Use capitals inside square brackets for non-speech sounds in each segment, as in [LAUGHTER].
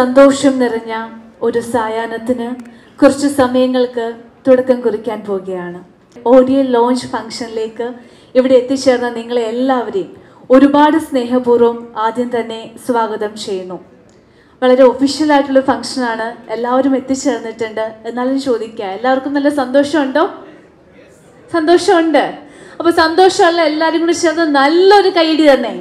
സന്തോഷം നിറഞ്ഞ ഒരു സായാഹ്നത്തിന് കുറച്ച് സമയങ്ങൾക്ക് തുടക്കം കുറിക്കാൻ പോവുകയാണ്. ഓഡിയോ ലോഞ്ച് ഫംഗ്ഷനിലേക്ക് ഇവിടെ എത്തിച്ചേർന്ന നിങ്ങളെ എല്ലാവരെയും ഒരുപാട് സ്നേഹപൂർവം ആദ്യം തന്നെ സ്വാഗതം ചെയ്യുന്നു. വളരെ ഒഫീഷ്യൽ ആയിട്ടുള്ള ഫംഗ്ഷനാണ് എല്ലാവരും എത്തിച്ചേർന്നിട്ടുണ്ട്. എന്നാലും ചോദിക്കുക എല്ലാവർക്കും നല്ല സന്തോഷമുണ്ടോ? സന്തോഷമുണ്ട്. അപ്പോൾ സന്തോഷമുള്ള എല്ലാവരും കൂടി ചേർന്ന് നല്ലൊരു കൈയടി തന്നെ.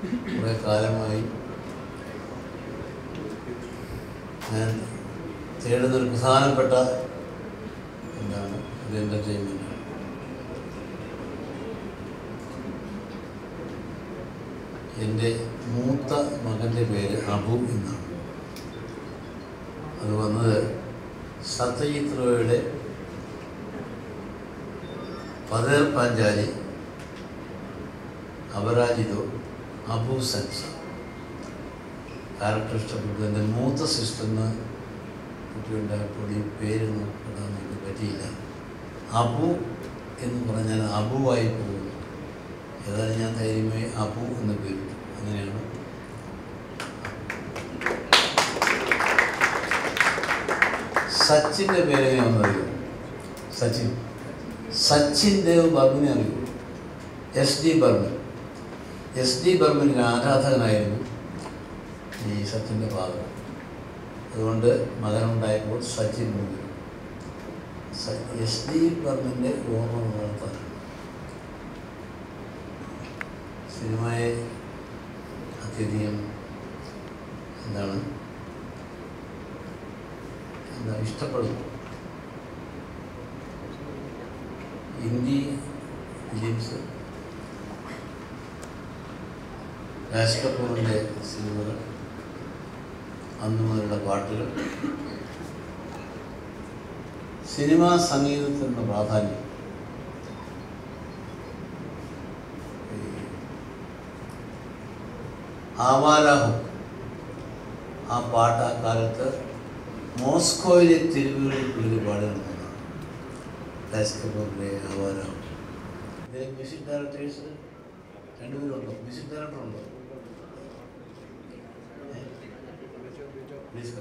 കുറേ കാലമായി ഞാൻ തേടുന്ന ഒരു പ്രധാനപ്പെട്ട എന്താണ് ഒരു എന്റർടൈൻമെന്റ് എന്റെ മൂത്ത മകന്റെ പേര് അബു എന്നാണ്. അത് വന്നത് സത്യജിത് റോയുടെ പതേർ പാഞ്ചാലി അപരാജിതോ അബു സൻസ. ക്യാരക്ടർ ഇഷ്ടപ്പെട്ടു? എന്റെ മൂത്ത സിസ്റ്ററിന് കുട്ടിയുണ്ടായപ്പോൾ ഈ പേര് നോക്കിപ്പെടാൻ എനിക്ക് പറ്റിയില്ല. അബു എന്ന് പറഞ്ഞാൽ അബുവായി പോകുന്നു ഏതായാലും ഞാൻ ധൈര്യമായി അബു എന്ന് പേരിട്ടു. അങ്ങനെയാണ്. സച്ചിന്റെ പേരെങ്ങനെ വന്നറിയോ സച്ചിൻ. സച്ചിൻ ദേവ് ബർമിനെ അറിയൂ? S D Burman. S D ബർമനിൽ ആരാധകനായിരുന്നു ഈ സച്ചിന്റെ ഫാദർ അതുകൊണ്ട് മകനുണ്ടായപ്പോൾ സച്ചിൻ. സ- എസ് ഡി ബർമന്റെ ഓർമ്മ നിലനിർത്താൻ സിനിമയെ അത്യധികം എന്താണ് എന്താ ഇഷ്ടപ്പെടുന്നു ഹിന്ദി ഫിലിംസ് രാജ് കപൂറിന്റെ സിനിമകൾ അന്നു മുതലുള്ള പാട്ടുകൾ. സിനിമാ സംഗീതത്തിനുള്ള പ്രാധാന്യം. ഈ ആവാലാഹു ആ പാട്ട് ആ കാലത്ത് മോസ്കോയിലെ തെരുവുകളിൽ പുള്ളി പാടുന്നതാണ് രാജ് കപൂറിന്റെ ആവാലാഹു. ഇതിലെ മ്യൂസിക് ഡയറക്ടേഴ്സ് രണ്ടുപേരുണ്ടോ? മ്യൂസിക് ഡയറക്ടർ ഉണ്ടോ പ്ലീസ്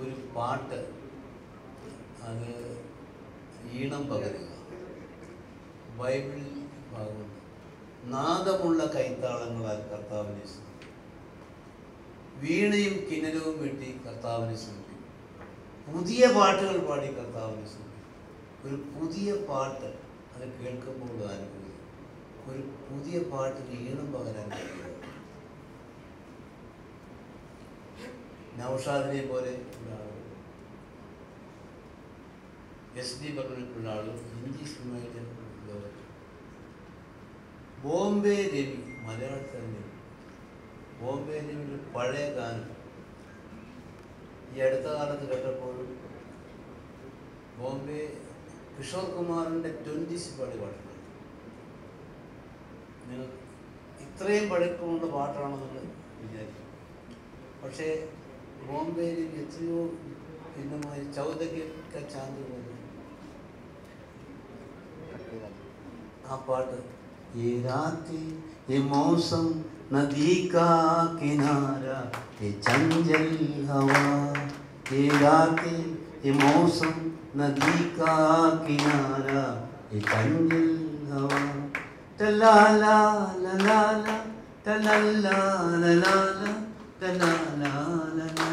ഒരു പാട്ട് അത് ഈണം പകരുക. ബൈബിൾ ഭാഗമുണ്ട്. നാദമുള്ള കൈത്താളങ്ങളാൽ കർത്താവിനെ വീണയും കിന്നരവും വെട്ടി കർത്താവിനെ സ്തുതിക്കും പുതിയ പാട്ടുകൾ പാടി കർത്താവിനെ ഒരു പുതിയ പാട്ട് അത് കേൾക്കുമ്പോൾ അനുഭവിക്കും ഒരു പുതിയ പാട്ടിന് ഈണം പകരാൻ കഴിയുക നൗഷാദിനെ പോലെ എസ് ഡി ബർമനിലുള്ള ആളുകൾ ഹിന്ദി സിനിമയിൽ ലോകത്ത് ബോംബെ രവി മലയാളത്തിൽ തന്നെ ബോംബെ രവിയുടെ പഴയ ഗാനം. ഈ അടുത്ത കാലത്ത് കേട്ടപ്പോഴും ബോംബെ കിഷോർ കുമാറിന്റെ ട്വന്റീസ് പാടി പാട്ടുണ്ട് നിങ്ങൾ ഇത്രയും പഴക്കമുള്ള പാട്ടാണെന്ന് വിചാരിക്കും. പക്ഷേ ബോംബെയിൽ എത്രയോ ഭിന്നമായി ചൗദക്ക ചാന്ത് പോലെ ആ പാട്ട് ഈ രാത്രി ഈ മോസം नदी का किनारा, ये चंचल हवा, ये रातें, ये मौसम, नदी का किनारा, ये चंचल हवा। तला ला ला ला तला ला ला ला तला ला ला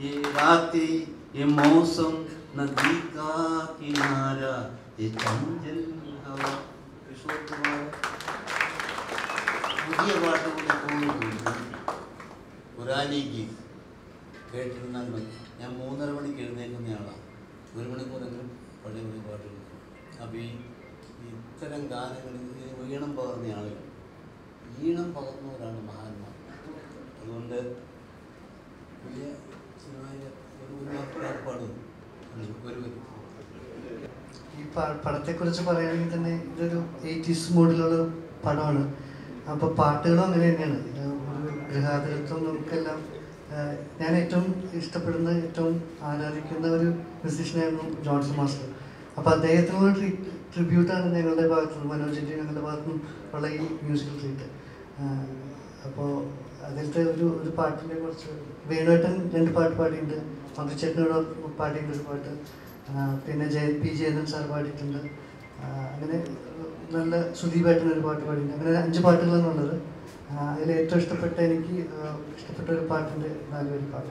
ये रातें, ये मौसम, नदी का किनारा, ये चंचल हवा। किशोर कुमार പുതിയ പാട്ട് തോന്നുന്നു പുരാനി ഗീത്. കേട്ടിരുന്നാൽ മതി ഞാൻ മൂന്നര മണിക്ക് എഴുന്നേൽക്കുന്ന ആളാണ് ഒരു മണിക്കൂറെങ്കിലും പഴയ പഴയ പാട്ടുകൾ കേൾക്കും. അപ്പോൾ ഈ ഇത്തരം ഗാനങ്ങളിൽ ഈണം പകർന്ന ആളുകൾ ഈണം പകർന്നവരാണ് മഹാന്മാർ. അതുകൊണ്ട് ഒരു ഈ പടത്തെക്കുറിച്ച് പറയുകയാണെങ്കിൽ തന്നെ ഇതൊരു എയ്റ്റീസ് മോഡിലുള്ള പടമാണ്. അപ്പോൾ പാട്ടുകളും അങ്ങനെ തന്നെയാണ്. ഗൃഹാതുരത്വം നമുക്കെല്ലാം ഞാൻ ഏറ്റവും ഇഷ്ടപ്പെടുന്ന ഏറ്റവും ആരാധിക്കുന്ന ഒരു മ്യൂസീഷ്യനായിരുന്നു ജോൺസൺ മാസ്റ്റർ. അപ്പോൾ അദ്ദേഹത്തിനുള്ള ട്രി ട്രിബ്യൂട്ടാണ് ഞങ്ങളുടെ ഭാഗത്തു നിന്ന് മനോജിന്റെ ഞങ്ങളുടെ ഭാഗത്തു നിന്നും ഉള്ള ഈ മ്യൂസിക്കൽ ട്രീറ്റ് അപ്പോൾ അതിലത്തെ ഒരു ഒരു പാട്ടിനെ കുറിച്ച് വേണുവേട്ടൻ രണ്ട് പാട്ട് പാടിയിട്ടുണ്ട്. മധുചേട്ടനോട് പാടിയിട്ടുണ്ട് ഒരു പാട്ട് പിന്നെ ജയ പി ജയന്തൻ സാർ പാടിയിട്ടുണ്ട്. അങ്ങനെ നല്ല സുദീപായിട്ടുള്ള ഒരു പാട്ട് പാടിയിട്ടുണ്ട്. അങ്ങനെ അഞ്ച് പാട്ടുകളാണ് ഉള്ളത്. അതിൽ ഏറ്റവും ഇഷ്ടപ്പെട്ട എനിക്ക് ഇഷ്ടപ്പെട്ട ഒരു പാട്ടിന്റെ നാലുപേര് പേര് പാട്ട്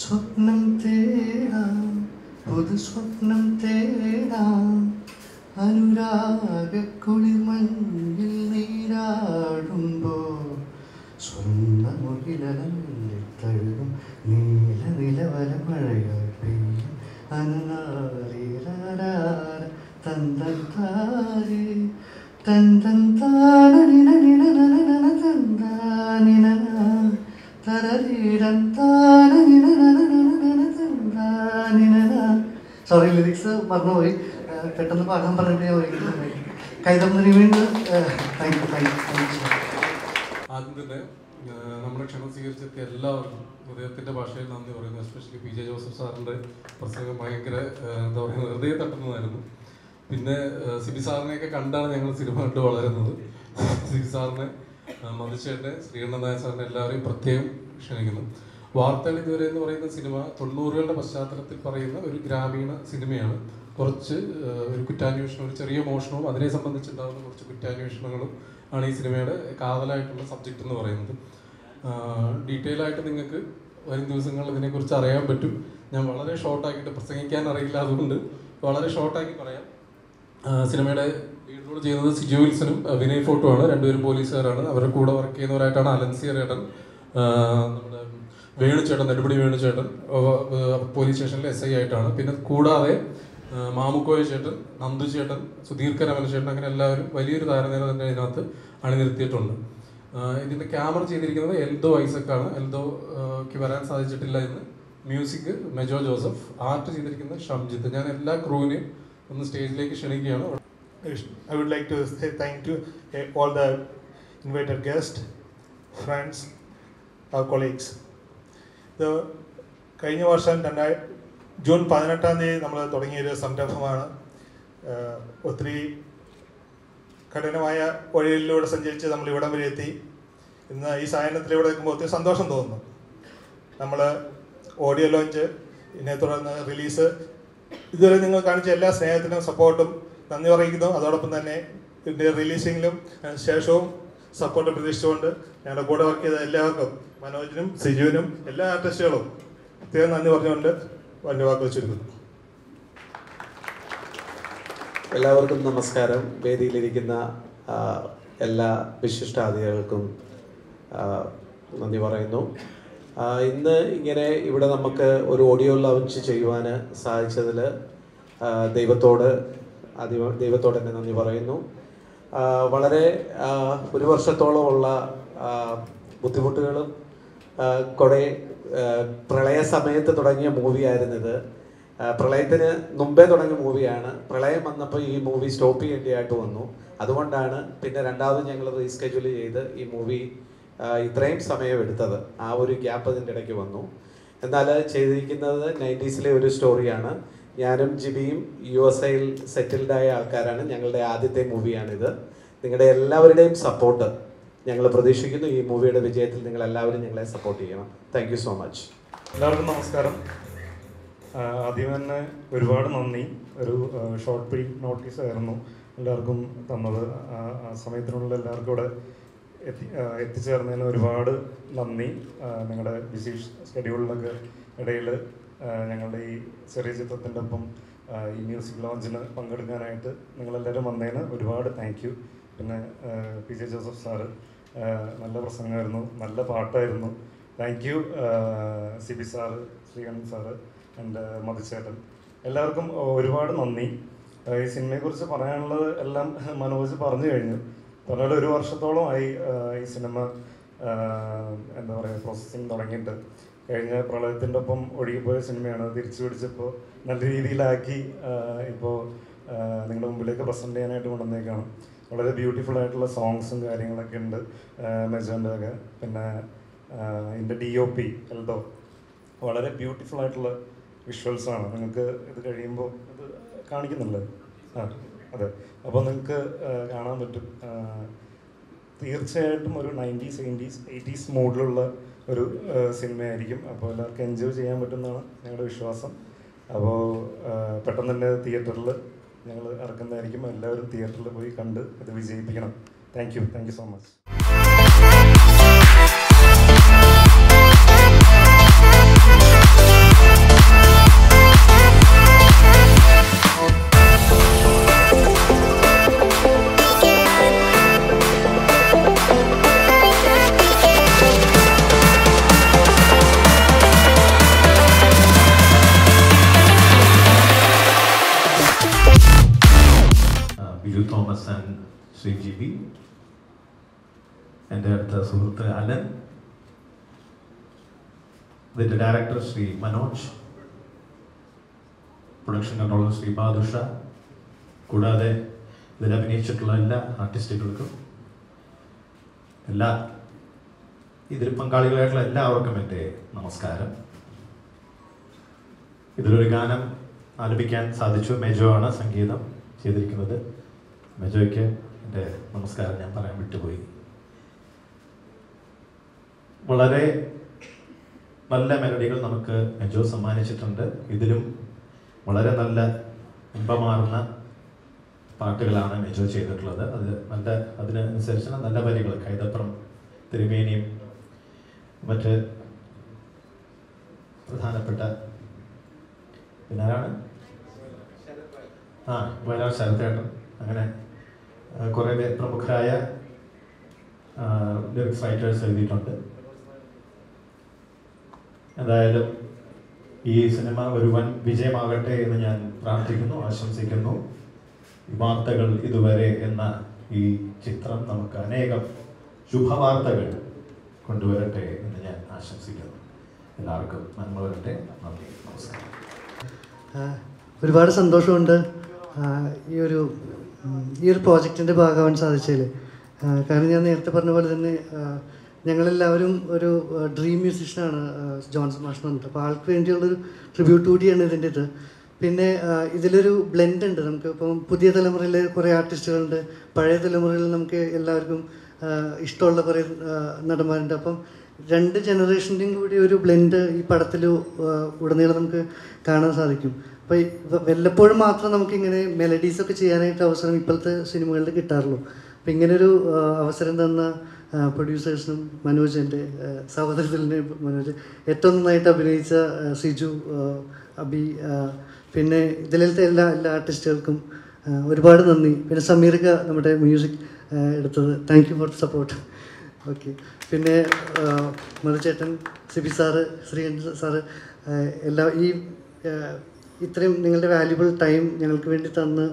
സ്വപ്നം തേടാം പൊതു സ്വപ്നം തേടാം അനുരാഗ കുളിമഞ്ഞിൽ നീരാടുമ്പോൾ സ്വർണമുകിലങ്ങളിൽ തഴുകും നീല നിലവല മഴയായി പെയ്യും സോറി ലിറിക്സ് മറന്നുപോയി പെട്ടെന്ന് പാടാൻ പറഞ്ഞിട്ട് ഞാൻ ഒരിക്കലും കൈതം വീണ്ടും താങ്ക് യു താങ്ക് യു ആദ്യം തന്നെ നമ്മുടെ ക്ഷണം സ്വീകരിച്ചെത്തിയ എല്ലാവർക്കും ഹൃദയത്തിന്റെ ഭാഷയിൽ നന്ദി പറയുന്നു എസ്പെഷ്യലി പി ജെ ജോസഫ് സാറിന്റെ പ്രസംഗം ഭയങ്കര എന്താ പറയുക ഹൃദയം തട്ടുന്നതായിരുന്നു പിന്നെ സിബി സാറിനെയൊക്കെ കണ്ടാണ് ഞങ്ങൾ സിനിമ കണ്ട് വളരുന്നത്. സിബി സാറിനെ മധുശേട്ടനെ ശ്രീകണ്ഠൻ നായർ സാറിനെ എല്ലാവരെയും പ്രത്യേകം ക്ഷണിക്കുന്നു. വാർത്തകൾ ഇതുവരെ എന്ന് പറയുന്ന സിനിമ തൊണ്ണൂറുകളുടെ പശ്ചാത്തലത്തിൽ പറയുന്ന ഒരു ഗ്രാമീണ സിനിമയാണ്. കുറച്ച് ഒരു കുറ്റാന്വേഷണം ഒരു ചെറിയ മോഷണവും അതിനെ സംബന്ധിച്ചുണ്ടാകുന്ന കുറച്ച് കുറ്റാന്വേഷണങ്ങളും ആണ് ഈ സിനിമയുടെ കാതലായിട്ടുള്ള സബ്ജക്റ്റ് എന്ന് പറയുന്നത്. ഡീറ്റെയിൽ ആയിട്ട് നിങ്ങൾക്ക് വരും ദിവസങ്ങളിൽ ഇതിനെക്കുറിച്ച് അറിയാൻ പറ്റും. ഞാൻ വളരെ ഷോർട്ടാക്കിയിട്ട് പ്രസംഗിക്കാൻ അറിയില്ല അതുകൊണ്ട് വളരെ ഷോർട്ടാക്കി പറയാം. സിനിമയുടെ ലീഡിലൂടെ ചെയ്യുന്നത് സിജു വിൽസനും വിനയ് ഫോട്ടോ ആണ് രണ്ടുപേരും പോലീസുകാരാണ് അവരുടെ കൂടെ വർക്ക് ചെയ്യുന്നവരായിട്ടാണ് അലൻസിയർ ഏട്ടൻ നമ്മുടെ വേണുചേട്ടൻ നെടുപടി വേണുചേട്ടൻ പോലീസ് സ്റ്റേഷനിലെ എസ് ഐ ആയിട്ടാണ്. പിന്നെ കൂടാതെ മാമുക്കോയ ചേട്ടൻ നന്ദു ചേട്ടൻ സുധീർക്ക രമന ചേട്ടൻ അങ്ങനെ എല്ലാവരും വലിയൊരു താരനിര തന്നെ ഇതിനകത്ത് അണിനിരത്തിയിട്ടുണ്ട്. ഇതിന്റെ ക്യാമറ ചെയ്തിരിക്കുന്നത് എൽദോ ഐസക്കാണ്. എൽദോക്ക് വരാൻ സാധിച്ചിട്ടില്ല എന്ന്. മ്യൂസിക് മെജോ ജോസഫ് ആർട്ട് ചെയ്തിരിക്കുന്നത് ഷംജിത്ത്. ഞാൻ എല്ലാ ക്രൂവിനെയും ഒന്ന് സ്റ്റേജിലേക്ക് ക്ഷണിക്കുകയാണ്. I would like to say thank you all the invited guest friends colleagues ഇത് കഴിഞ്ഞ വർഷം രണ്ടായി ജൂൺ പതിനെട്ടാം തീയതി നമ്മൾ തുടങ്ങിയൊരു സംരംഭമാണ്. ഒത്തിരി കഠിനമായ വഴികളിലൂടെ സഞ്ചരിച്ച് നമ്മൾ ഇവിടം വരെ എത്തി. ഇന്ന് ഈ സായനത്തിലൂടെ നിൽക്കുമ്പോൾ ഒത്തിരി സന്തോഷം തോന്നുന്നു. നമ്മൾ ഓഡിയോ ലോഞ്ച് ഇതിനെ തുടർന്ന് റിലീസ് ഇതുവരെ നിങ്ങൾ കാണിച്ച എല്ലാ സ്നേഹത്തിനും സപ്പോർട്ടും നന്ദി അറിയിക്കുന്നു അതോടൊപ്പം തന്നെ ഇതിന്റെ റിലീസിങ്ങിലും ശേഷവും സപ്പോർട്ട് പ്രതീക്ഷിച്ചുകൊണ്ട് ഞങ്ങളുടെ കൂടെ വർക്ക് ചെയ്ത എല്ലാവർക്കും മനോജിനും സിജുവിനും എല്ലാ ആർട്ടിസ്റ്റുകളും പ്രത്യേകം നന്ദി പറഞ്ഞുകൊണ്ട് എന്റെ വാക്കുകൾ ചുരുക്കുന്നു എല്ലാവർക്കും നമസ്കാരം. വേദിയിലിരിക്കുന്ന എല്ലാ വിശിഷ്ടാതിഥികൾക്കും നന്ദി പറയുന്നു. ഇന്ന് ഇങ്ങനെ ഇവിടെ നമുക്ക് ഒരു ഓഡിയോ ലോഞ്ച് ചെയ്യുവാൻ സാധിച്ചതിൽ ദൈവത്തോട് ആദ്യം ദൈവത്തോട് തന്നെ നന്ദി പറയുന്നു. വളരെ ഒരു വർഷത്തോളമുള്ള ബുദ്ധിമുട്ടുകളും കുറേ പ്രളയ സമയത്ത് തുടങ്ങിയ മൂവിയായിരുന്നു ഇത്. പ്രളയത്തിന് മുമ്പേ തുടങ്ങിയ മൂവിയാണ് പ്രളയം വന്നപ്പോൾ ഈ മൂവി സ്റ്റോപ്പ് ചെയ്യേണ്ടതായിട്ട് വന്നു. അതുകൊണ്ടാണ് പിന്നെ രണ്ടാമത് ഞങ്ങൾ റീസ്കെഡ്യൂൾ ചെയ്ത് ഈ മൂവി ഇത്രയും സമയം എടുത്തത്. ആ ഒരു ഗ്യാപ്പ് അതിന്റെ ഇടയ്ക്ക് വന്നു. എന്നാൽ ചെയ്തിരിക്കുന്നത് നയന്റീസിലെ ഒരു സ്റ്റോറിയാണ് ഞാനും ജിബിയും യു എസ് ഐയിൽ സെറ്റിൽഡ് ആയ ആൾക്കാരാണ്. ഞങ്ങളുടെ ആദ്യത്തെ മൂവിയാണിത് നിങ്ങളുടെ എല്ലാവരുടെയും സപ്പോർട്ട് ഞങ്ങൾ പ്രതീക്ഷിക്കുന്നു. ഈ മൂവിയുടെ വിജയത്തിൽ നിങ്ങൾ എല്ലാവരും ഞങ്ങളെ സപ്പോർട്ട് ചെയ്യണം. താങ്ക് സോ മച്ച് എല്ലാവർക്കും നമസ്കാരം. ആദ്യം തന്നെ ഒരുപാട് നന്ദി. ഒരു ഷോർട്ട് ഫിലിം നോട്ടീസ് ആയിരുന്നു എല്ലാവർക്കും തന്നത്. ആ, സമയത്തിനുള്ള എല്ലാവർക്കും ഇവിടെ എത്തി എത്തിച്ചേർന്നതിന് ഒരുപാട് നന്ദി. നിങ്ങളുടെ ബിസി ഷെഡ്യൂളിലൊക്കെ ഇടയിൽ ഞങ്ങളുടെ ഈ ചെറിയ ചിത്രത്തിന്റെ ഒപ്പം ഈ മ്യൂസിക് ലോഞ്ചിന് പങ്കെടുക്കാനായിട്ട് നിങ്ങളെല്ലാവരും വന്നതിന് ഒരുപാട് താങ്ക് യു പിന്നെ പി ജെ ജോസഫ് സാറ് നല്ല പ്രസംഗമായിരുന്നു നല്ല പാട്ടായിരുന്നു. Thank you C B sir Sreekantan sir and മധുചേട്ടൻ എല്ലാവർക്കും ഒരുപാട് നന്ദി. ഈ സിനിമയെക്കുറിച്ച് പറയാനുള്ളത് എല്ലാം മനോജ് പറഞ്ഞു കഴിഞ്ഞു. പറഞ്ഞാൽ ഒരു വർഷത്തോളമായി ഈ സിനിമ എന്താ പറയുക പ്രോസസ്സിങ് തുടങ്ങിയിട്ട്. കഴിഞ്ഞ പ്രളയത്തിന്റെ ഒപ്പം ഒഴുകിപ്പോയ സിനിമയാണ്. തിരിച്ചു പിടിച്ചപ്പോൾ നല്ല രീതിയിലാക്കി ഇപ്പോൾ നിങ്ങളുടെ മുമ്പിലേക്ക് പ്രസന്റ് ചെയ്യാനായിട്ട് കൊണ്ടുവന്നേക്കാണ്. വളരെ ബ്യൂട്ടിഫുൾ ആയിട്ടുള്ള സോങ്സും കാര്യങ്ങളൊക്കെ ഉണ്ട് മെജോന്റെ ഒക്കെ. പിന്നെ ഇതിന്റെ ഡി ഒ പി എൽഡോ വളരെ ബ്യൂട്ടിഫുൾ ആയിട്ടുള്ള വിഷ്വൽസാണ് നിങ്ങൾക്ക് ഇത് കഴിയുമ്പോൾ ഇത് കാണിക്കുന്നുണ്ട്. ആ. അതെ. അപ്പോൾ നിങ്ങൾക്ക് കാണാൻ പറ്റും. തീർച്ചയായിട്ടും ഒരു നയന്റീസ് എയ്റ്റീസ് എയ്റ്റീസ് മൂഡിലുള്ള ഒരു സിനിമയായിരിക്കും. അപ്പോൾ എല്ലാവർക്കും എൻജോയ് ചെയ്യാൻ പറ്റുമെന്നാണ് ഞങ്ങളുടെ വിശ്വാസം. അപ്പോൾ പെട്ടെന്ന് തന്നെ തിയേറ്ററിൽ ഞങ്ങൾ ഇറക്കുന്നതായിരിക്കും. എല്ലാവരും തിയേറ്ററിൽ പോയി കണ്ട് ഇത് വിജയിപ്പിക്കണം. Thank you. Thank you so much. Sri Badusha കൂടാതെ ഇതിൽ അഭിനയിച്ചിട്ടുള്ള എല്ലാ ആർട്ടിസ്റ്റുകൾക്കും എല്ലാ ഇതിൽ പങ്കാളികളായിട്ടുള്ള എല്ലാവർക്കും എന്റെ നമസ്കാരം. ഇതിലൊരു ഗാനം ആലപിക്കാൻ സാധിച്ചു. മെജോ ആണ് സംഗീതം ചെയ്തിരിക്കുന്നത്. മെജോയ്ക്ക് എന്റെ നമസ്കാരം ഞാൻ പറയാൻ വിട്ടുപോയി. വളരെ നല്ല മെലഡികൾ നമുക്ക് മെജോ സമ്മാനിച്ചിട്ടുണ്ട്. ഇതിലും വളരെ നല്ല ഇമ്പമാർന്ന പാട്ടുകളാണ് മെജോ ചെയ്തിട്ടുള്ളത്. അത് നല്ല അതിനനുസരിച്ച് നല്ല വരികൾ കൈതപ്രം തിരുമേനിയും മറ്റ് പ്രധാനപ്പെട്ട പിന്നെ ആരാണ് ആ വയലാർ ശരത്തേട്ടൻ. അങ്ങനെ കുറേ പേർ പ്രമുഖരായ ലിറിക്സ് റൈറ്റേഴ്സ് എഴുതിയിട്ടുണ്ട്. എന്തായാലും ഈ സിനിമ ഒരു വൻ വിജയമാകട്ടെ എന്ന് ഞാൻ പ്രാർത്ഥിക്കുന്നു ആശംസിക്കുന്നു. വാർത്തകൾ ഇതുവരെ എന്ന ഈ ചിത്രം നമുക്ക് അനേകം ശുഭവാർത്തകൾ കൊണ്ടുവരട്ടെ എന്ന് ഞാൻ ആശംസിക്കുന്നു. എല്ലാവർക്കും നന്മ വരട്ടെ. നന്ദി. നമസ്കാരം. ഒരുപാട് സന്തോഷമുണ്ട്. ഈ ഒരു ഈ ഒരു പ്രോജക്റ്റിന്റെ ഭാഗമാവാൻ സാധിച്ചതിൽ കാരണം ഞാൻ നേരത്തെ പറഞ്ഞ പോലെ തന്നെ ഞങ്ങളെല്ലാവരും ഒരു ഡ്രീം മ്യൂസിഷ്യനാണ് ജോൺസ് മാഷ് എന്ന് പറഞ്ഞിട്ട്. അപ്പോൾ ആൾക്ക് വേണ്ടിയുള്ളൊരു ട്രിബ്യൂട്ട് കൂടിയാണ് ഇതിന്റെ ഇത് പിന്നെ ഇതിലൊരു ബ്ലെൻഡ് ഉണ്ട്. നമുക്ക് ഇപ്പം പുതിയ തലമുറയിൽ കുറേ ആർട്ടിസ്റ്റുകളുണ്ട് പഴയ തലമുറയിൽ നമുക്ക് എല്ലാവർക്കും ഇഷ്ടമുള്ള കുറേ നടന്മാരുണ്ട്. അപ്പം രണ്ട് ജനറേഷന്റെയും കൂടി ഒരു ബ്ലെൻഡ് ഈ പടത്തിൽ ഉടനീളം നമുക്ക് കാണാൻ സാധിക്കും. അപ്പോൾ വല്ലപ്പോഴും മാത്രം നമുക്കിങ്ങനെ മെലഡീസൊക്കെ ചെയ്യാനായിട്ട് അവസരം ഇപ്പോഴത്തെ സിനിമകളിൽ കിട്ടാറുള്ളൂ. അപ്പം ഇങ്ങനൊരു അവസരം തന്ന പ്രൊഡ്യൂസേഴ്സിനും മനോജ് എന്റെ സഹോദരത്തിന്റെ മനോജ് ഏറ്റവും നന്നായിട്ട് അഭിനയിച്ച സിജു അബി പിന്നെ ഇതിലത്തെ എല്ലാ എല്ലാ ആർട്ടിസ്റ്റുകൾക്കും ഒരുപാട് നന്ദി. പിന്നെ സമീർക്ക നമ്മുടെ മ്യൂസിക് എടുത്തത്. Thank you for support okay പിന്നെ മധുചേട്ടൻ സിബി സാറ് ശ്രീകണ്ഠൻ സാറ് എല്ലാ ഈ ഇത്രയും നിങ്ങളുടെ വാല്യുബിൾ ടൈം ഞങ്ങൾക്ക് വേണ്ടി തന്ന്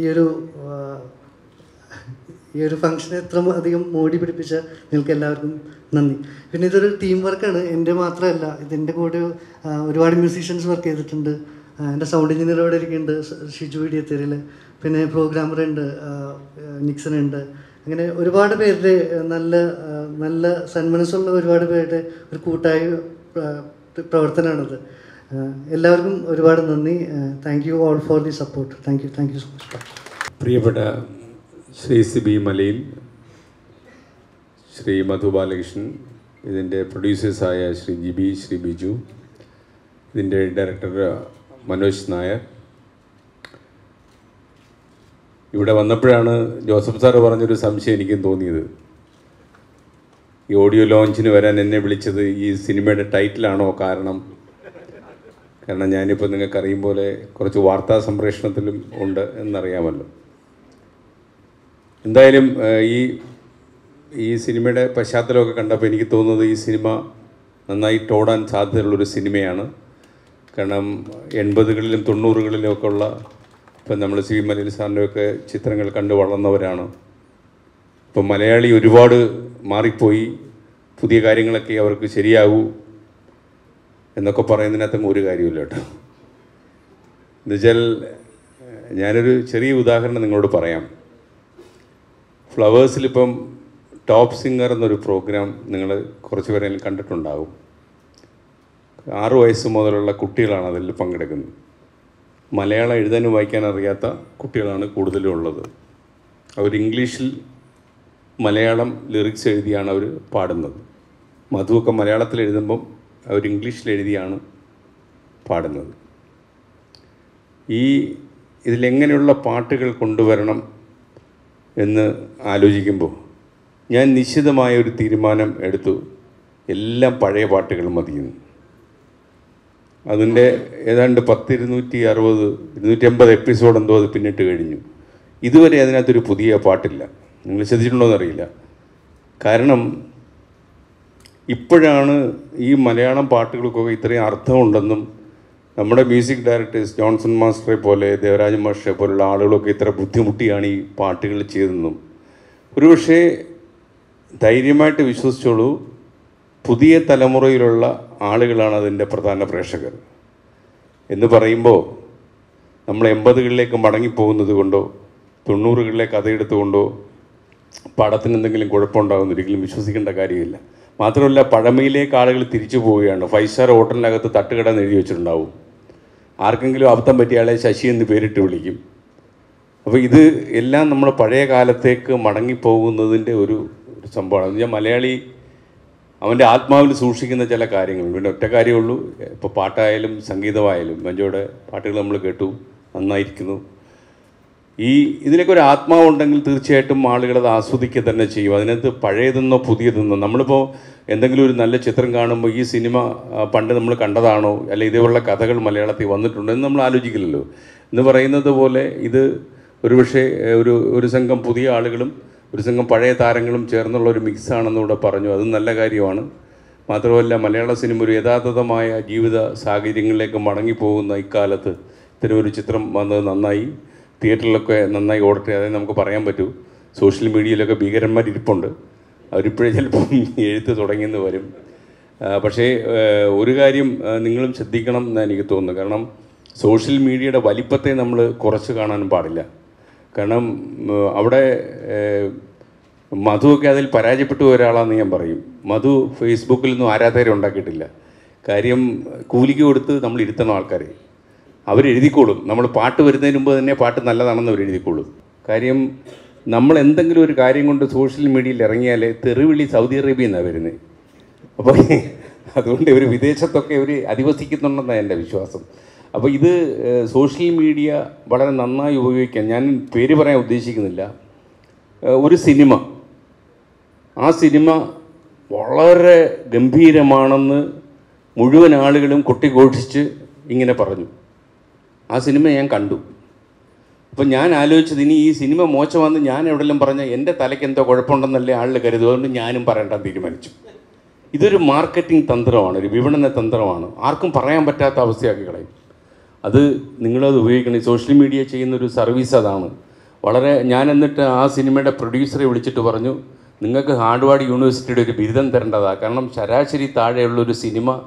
ഈ ഒരു ഈ ഒരു ഫംഗ്ഷൻ എത്ര അധികം മോടി പിടിപ്പിച്ച നിങ്ങൾക്ക് എല്ലാവർക്കും നന്ദി. പിന്നെ ഇതൊരു ടീം വർക്കാണ് എന്റെ മാത്രമല്ല ഇതിന്റെ കൂടെ ഒരുപാട് മ്യൂസീഷ്യൻസ് വർക്ക് ചെയ്തിട്ടുണ്ട്. എന്റെ സൗണ്ട് എഞ്ചിനീയർ ഇവിടെ ഇരിക്കുന്നുണ്ട് ഷിജു ഇടിയത്തേരിൽ പിന്നെ പ്രോഗ്രാമർ ഉണ്ട് നിക്സൺ ഉണ്ട്. അങ്ങനെ ഒരുപാട് പേരുടെ നല്ല നല്ല സന്മനസ്സുള്ള ഒരുപാട് പേരുടെ ഒരു കൂട്ടായ പ്രവർത്തനമാണിത്. എല്ലാവർക്കും ഒരുപാട് നന്ദി. Thank you all for the support thank you thank you so much പ്രിയപ്പെട്ട ശ്രീ സിബി മലയിൽ ശ്രീ മധു ബാലകൃഷ്ണൻ ഇതിന്റെ പ്രൊഡ്യൂസേഴ്സായ ശ്രീ ജിബി ശ്രീ ബിജു ഇതിന്റെ ഡയറക്ടർ മനോജ് നായർ. ഇവിടെ വന്നപ്പോഴാണ് ജോസഫ് സാറ് പറഞ്ഞൊരു സംശയം എനിക്കും തോന്നിയത്. ഈ ഓഡിയോ ലോഞ്ചിന് വരാൻ എന്നെ വിളിച്ചത് ഈ സിനിമയുടെ ടൈറ്റിലാണോ കാരണം? കാരണം ഞാനിപ്പോൾ നിങ്ങൾക്കറിയും പോലെ കുറച്ച് വാർത്താ സംപ്രേഷണത്തിലും ഉണ്ട് എന്നറിയാമല്ലോ. എന്തായാലും ഈ ഈ സിനിമയുടെ പശ്ചാത്തലമൊക്കെ കണ്ടപ്പോൾ എനിക്ക് തോന്നുന്നത് ഈ സിനിമ നന്നായിട്ട് ഓടാൻ സാധ്യതയുള്ളൊരു സിനിമയാണ്. കാരണം എൺപതുകളിലും തൊണ്ണൂറുകളിലും ഒക്കെ ഉള്ള ഇപ്പം നമ്മൾ സി മലയിൽ സാറിന്റെയൊക്കെ ചിത്രങ്ങൾ കണ്ട് വളർന്നവരാണ്. ഇപ്പം മലയാളി ഒരുപാട് മാറിപ്പോയി. പുതിയ കാര്യങ്ങളൊക്കെ അവർക്ക് ശരിയാകൂ എന്നൊക്കെ പറയുന്നതിനകത്തും ഒരു കാര്യമില്ല കേട്ടോ. എന്നുവെച്ചാൽ ഞാനൊരു ചെറിയ ഉദാഹരണം നിങ്ങളോട് പറയാം. ഫ്ലവേഴ്സിലിപ്പം ടോപ്പ് സിംഗർ എന്നൊരു പ്രോഗ്രാം നിങ്ങൾ കുറച്ച് പേരെങ്കിലും കണ്ടിട്ടുണ്ടാകും ആറു വയസ്സ് മുതലുള്ള കുട്ടികളാണ് അതിൽ പങ്കെടുക്കുന്നത്. മലയാളം എഴുതാനും വായിക്കാൻ അറിയാത്ത കുട്ടികളാണ് കൂടുതലും ഉള്ളത്. അവർ ഇംഗ്ലീഷിൽ മലയാളം ലിറിക്സ് എഴുതിയാണ് അവർ പാടുന്നത്. മധുവൊക്കെ മലയാളത്തിൽ എഴുതുമ്പം അവർ ഇംഗ്ലീഷിൽ എഴുതിയാണ് പാടുന്നത്. ഈ ഇതിലെങ്ങനെയുള്ള പാട്ടുകൾ കൊണ്ടുവരണം എന്ന് ആലോചിക്കുമ്പോൾ ഞാൻ നിശ്ചിതമായ ഒരു തീരുമാനം എടുത്തു. എല്ലാം പഴയ പാട്ടുകൾ മതിയെന്ന് അതിന്റെ ഏതാണ്ട് പത്തിരുന്നൂറ്റി അറുപത് ഇരുന്നൂറ്റി അമ്പത് എപ്പിസോഡ് എന്തോ അത് പിന്നിട്ട് കഴിഞ്ഞു. ഇതുവരെ അതിനകത്തൊരു പുതിയ പാട്ടില്ല. നിങ്ങൾ ശ്രദ്ധിച്ചിട്ടുണ്ടോ എന്നറിയില്ല. കാരണം ഇപ്പോഴാണ് ഈ മലയാളം പാട്ടുകൾക്കൊക്കെ ഇത്രയും അർത്ഥമുണ്ടെന്നും നമ്മുടെ മ്യൂസിക് ഡയറക്ടേഴ്സ് ജോൺസൺ മാസ്റ്ററെ പോലെ ദേവരാജ മാസ്റ്ററെ പോലുള്ള ആളുകളൊക്കെ ഇത്ര ബുദ്ധിമുട്ടിയാണ് ഈ പാട്ടുകൾ ചെയ്തതെന്നും. ഒരുപക്ഷേ ധൈര്യമായിട്ട് വിശ്വസിച്ചോളൂ പുതിയ തലമുറയിലുള്ള ആളുകളാണ് അതിന്റെ പ്രധാന പ്രേക്ഷകർ. എന്ന് പറയുമ്പോൾ നമ്മൾ എൺപതുകളിലേക്ക് മടങ്ങിപ്പോകുന്നത് കൊണ്ടോ തൊണ്ണൂറുകളിലെ കഥയെടുത്തുകൊണ്ടോ പടത്തിന് എന്തെങ്കിലും കുഴപ്പമുണ്ടാകുന്ന ഒരിക്കലും വിശ്വസിക്കേണ്ട കാര്യമില്ല. മാത്രമല്ല പഴമയിലേക്ക് ആളുകൾ തിരിച്ചു പോവുകയാണ്. ഫൈവ് സ്റ്റാർ ഹോട്ടലിനകത്ത് തട്ടുകട എഴുതി വെച്ചിട്ടുണ്ടാവും. ആർക്കെങ്കിലും അബദ്ധം പറ്റിയ ആളെ ശശി എന്ന് പേരിട്ട് വിളിക്കും. അപ്പോൾ ഇത് എല്ലാം നമ്മൾ പഴയ കാലത്തേക്ക് മടങ്ങിപ്പോകുന്നതിന്റെ ഒരു ഒരു സംഭവമാണ്. വെച്ചാൽ മലയാളി അവന്റെ ആത്മാവിൽ സൂക്ഷിക്കുന്ന ചില കാര്യങ്ങൾ. പിന്നെ ഒറ്റ കാര്യമുള്ളൂ ഇപ്പോൾ പാട്ടായാലും സംഗീതമായാലും മഞ്ജുയുടെ പാട്ടുകൾ നമ്മൾ കേട്ടു. നന്നായിരിക്കുന്നു. ഈ ഇതിനൊക്കെ ഒരു ആത്മാവുണ്ടെങ്കിൽ തീർച്ചയായിട്ടും ആളുകൾ അത് ആസ്വദിക്കുക തന്നെ ചെയ്യും. അതിനകത്ത് പഴയതെന്നോ പുതിയതെന്നോ നമ്മളിപ്പോൾ എന്തെങ്കിലും ഒരു നല്ല ചിത്രം കാണുമ്പോൾ ഈ സിനിമ പണ്ട് നമ്മൾ കണ്ടതാണോ? അല്ലെ ഇതേപോലുള്ള കഥകൾ മലയാളത്തിൽ വന്നിട്ടുണ്ടോ എന്ന് നമ്മൾ ആലോചിക്കില്ലല്ലോ. എന്ന് പറയുന്നത് പോലെ ഇത് ഒരുപക്ഷെ ഒരു ഒരു സംഘം പുതിയ ആളുകളും ഒരു സംഘം പഴയ താരങ്ങളും ചേർന്നുള്ള ഒരു മിക്സാണെന്നിവിടെ പറഞ്ഞു. അത് നല്ല കാര്യമാണ്. മാത്രമല്ല മലയാള സിനിമ ഒരു യഥാർത്ഥമായ ജീവിത സാഹചര്യങ്ങളിലേക്ക് മടങ്ങിപ്പോകുന്ന ഇക്കാലത്ത് ഇത്തരം ഒരു ചിത്രം വന്നത് നന്നായി. തിയേറ്ററിലൊക്കെ നന്നായി ഓടട്ടെ അതായത് നമുക്ക് പറയാൻ പറ്റൂ സോഷ്യൽ മീഡിയയിലൊക്കെ ഭീകരന്മാർ ഇരിപ്പുണ്ട്. അവരിപ്പോഴേ ചിലപ്പം [LAUGHS] എഴുത്ത് തുടങ്ങിയെന്ന് വരും. പക്ഷേ ഒരു കാര്യം നിങ്ങളും ശ്രദ്ധിക്കണം എന്ന് എനിക്ക് തോന്നുന്നു. കാരണം സോഷ്യൽ മീഡിയയുടെ വലിപ്പത്തെ നമ്മൾ കുറച്ച് കാണാനും പാടില്ല. കാരണം അവിടെ മധുവൊക്കെ അതിൽ പരാജയപ്പെട്ടു ഒരാളാണെന്ന് ഞാൻ പറയും. മധു ഫേസ്ബുക്കിൽ നിന്നും ആരാധകരെ ഉണ്ടാക്കിയിട്ടില്ല. കാര്യം കൂലിക്ക് കൊടുത്ത് നമ്മൾ ഇരുത്തണം ആൾക്കാരെ. അവരെഴുതിക്കോളും. നമ്മൾ പാട്ട് വരുന്നതിന് മുമ്പ് തന്നെ പാട്ട് നല്ലതാണെന്ന് അവർ എഴുതിക്കോളും കാര്യം നമ്മൾ എന്തെങ്കിലും ഒരു കാര്യം കൊണ്ട് സോഷ്യൽ മീഡിയയിൽ ഇറങ്ങിയാൽ തെറിവിളി സൗദി അറേബ്യയിൽ നിന്നാണ് വരുന്നത്. അപ്പോൾ അതുകൊണ്ട് ഇവർ വിദേശത്തൊക്കെ ഇവർ അധിവസിക്കുന്നുണ്ടെന്നാണ് എന്റെ വിശ്വാസം. അപ്പോൾ ഇത് സോഷ്യൽ മീഡിയ വളരെ നന്നായി ഉപയോഗിക്കാൻ ഞാൻ പേര് പറയാൻ ഉദ്ദേശിക്കുന്നില്ല. ഒരു സിനിമ. ആ സിനിമ വളരെ ഗംഭീരമാണെന്ന് മുഴുവൻ ആളുകളും കൊട്ടിഘോഷിച്ച് ഇങ്ങനെ പറഞ്ഞു. ആ സിനിമ ഞാൻ കണ്ടു. അപ്പോൾ ഞാൻ ആലോചിച്ചത് ഇനി ഈ സിനിമ മോശമാണെന്ന് ഞാൻ എവിടെയെല്ലാം പറഞ്ഞാൽ എന്റെ തലയ്ക്ക് എന്തോ കുഴപ്പമുണ്ടെന്നല്ലേ ആളിൽ കരുതും അതുകൊണ്ട് ഞാനും പറയണ്ട തീരുമാനിച്ചു. ഇതൊരു മാർക്കറ്റിംഗ് തന്ത്രമാണ് ഒരു വിപണന തന്ത്രമാണ്. ആർക്കും പറയാൻ പറ്റാത്ത അവസ്ഥയാക്കി കളയും. അത് നിങ്ങളത് ഉപയോഗിക്കണം. ഈ സോഷ്യൽ മീഡിയ ചെയ്യുന്ന ഒരു സർവീസ് അതാണ്. വളരെ ഞാൻ എന്നിട്ട് ആ സിനിമയുടെ പ്രൊഡ്യൂസറെ വിളിച്ചിട്ട് പറഞ്ഞു നിങ്ങൾക്ക് ഹാർഡ്വാർഡ് യൂണിവേഴ്സിറ്റിയുടെ ഒരു ബിരുദം തരേണ്ടതാണ് കാരണം ശരാശരി താഴെയുള്ള ഒരു സിനിമ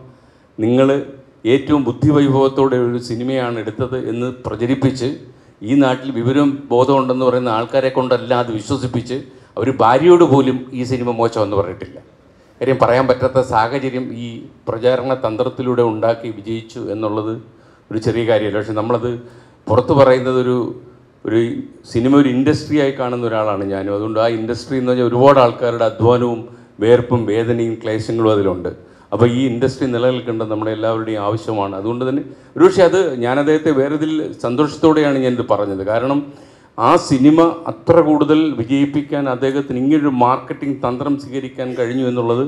നിങ്ങൾ ഏറ്റവും ബുദ്ധിവൈഭവത്തോടെ ഒരു സിനിമയാണ് എടുത്തത് എന്ന് പ്രചരിപ്പിച്ച് ഈ നാട്ടിൽ വിവരം ബോധമുണ്ടെന്ന് പറയുന്ന ആൾക്കാരെ കൊണ്ടല്ല അത് വിശ്വസിപ്പിച്ച് അവർ ഭാര്യയോട് പോലും ഈ സിനിമ മോശമെന്ന് പറഞ്ഞിട്ടില്ല. കാര്യം പറയാൻ പറ്റാത്ത സാഹചര്യം ഈ പ്രചാരണ തന്ത്രത്തിലൂടെ ഉണ്ടാക്കി വിജയിച്ചു എന്നുള്ളത് ഒരു ചെറിയ കാര്യമല്ല. പക്ഷെ നമ്മളത് പുറത്ത് പറയുന്നത് ഒരു ഒരു സിനിമ ഒരു ഇൻഡസ്ട്രി ആയി കാണുന്ന ഒരാളാണ് ഞാനും. അതുകൊണ്ട് ആ ഇൻഡസ്ട്രി എന്ന് പറഞ്ഞാൽ ഒരുപാട് ആൾക്കാരുടെ അധ്വാനവും വേർപ്പും വേദനയും ക്ലേശങ്ങളും അതിലുണ്ട്. അപ്പോൾ ഈ ഇൻഡസ്ട്രി നിലനിൽക്കേണ്ടത് നമ്മുടെ എല്ലാവരുടെയും ആവശ്യമാണ്. അതുകൊണ്ട് തന്നെ ഒരുപക്ഷെ അത് ഞാൻ അദ്ദേഹത്തെ വേറെ ഇതിൽ സന്തോഷത്തോടെയാണ് ഞാനിത് പറഞ്ഞത്. കാരണം ആ സിനിമ അത്ര കൂടുതൽ വിജയിപ്പിക്കാൻ അദ്ദേഹത്തിന് ഇങ്ങനൊരു മാർക്കറ്റിംഗ് തന്ത്രം സ്വീകരിക്കാൻ കഴിഞ്ഞു എന്നുള്ളത്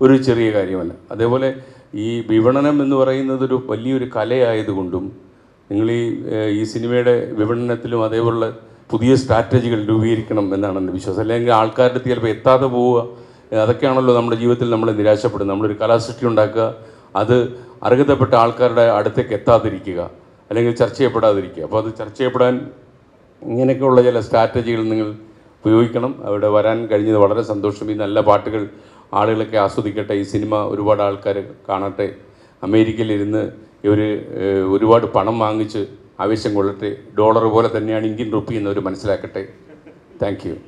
ഒരു ചെറിയ കാര്യമല്ല. അതേപോലെ ഈ വിപണനം എന്ന് പറയുന്നത് ഒരു വലിയൊരു കലയായതുകൊണ്ടും നിങ്ങൾ ഈ ഈ സിനിമയുടെ വിപണനത്തിലും അതേപോലുള്ള പുതിയ സ്ട്രാറ്റജികൾ രൂപീകരിക്കണം എന്നാണ് എന്റെ വിശ്വാസം. അല്ലെങ്കിൽ ആൾക്കാരുടെ ചിലപ്പോൾ എത്താതെ പോവുക അതൊക്കെയാണല്ലോ നമ്മുടെ ജീവിതത്തിൽ നമ്മളെ നിരാശപ്പെടുന്നത്. നമ്മളൊരു കലാസൃഷ്ടി ഉണ്ടാക്കുക അത് അർഹതപ്പെട്ട ആൾക്കാരുടെ അടുത്തേക്ക് എത്താതിരിക്കുക അല്ലെങ്കിൽ ചർച്ച ചെയ്യപ്പെടാതിരിക്കുക. അപ്പോൾ അത് ചർച്ച ചെയ്യപ്പെടാൻ ഇങ്ങനെയൊക്കെയുള്ള ചില സ്ട്രാറ്റജികൾ നിങ്ങൾ ഉപയോഗിക്കണം. അവിടെ വരാൻ കഴിഞ്ഞത് വളരെ സന്തോഷം. ഈ നല്ല പാട്ടുകൾ ആളുകളൊക്കെ ആസ്വദിക്കട്ടെ. ഈ സിനിമ ഒരുപാട് ആൾക്കാർ കാണട്ടെ. അമേരിക്കയിലിരുന്ന് ഇവർ ഒരുപാട് പണം വാങ്ങിച്ച് ആവേശം കൊള്ളട്ടെ. ഡോളർ പോലെ തന്നെയാണ് ഇന്ത്യൻ റുപ്പി എന്നവർ മനസ്സിലാക്കട്ടെ. താങ്ക്